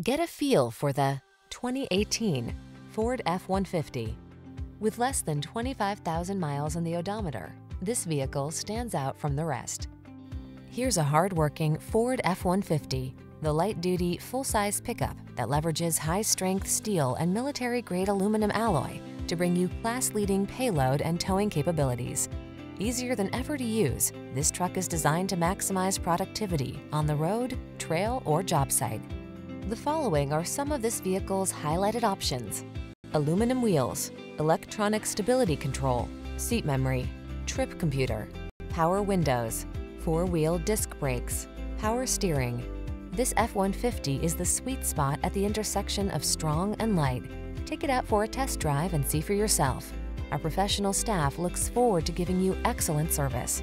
Get a feel for the 2018 Ford F-150. With less than 25,000 miles on the odometer, this vehicle stands out from the rest. Here's a hard-working Ford F-150, the light-duty, full-size pickup that leverages high-strength steel and military-grade aluminum alloy to bring you class-leading payload and towing capabilities. Easier than ever to use, this truck is designed to maximize productivity on the road, trail, or job site. The following are some of this vehicle's highlighted options. Aluminum wheels, electronic stability control, seat memory, trip computer, power windows, four-wheel disc brakes, power steering. This F-150 is the sweet spot at the intersection of strong and light. Take it out for a test drive and see for yourself. Our professional staff looks forward to giving you excellent service.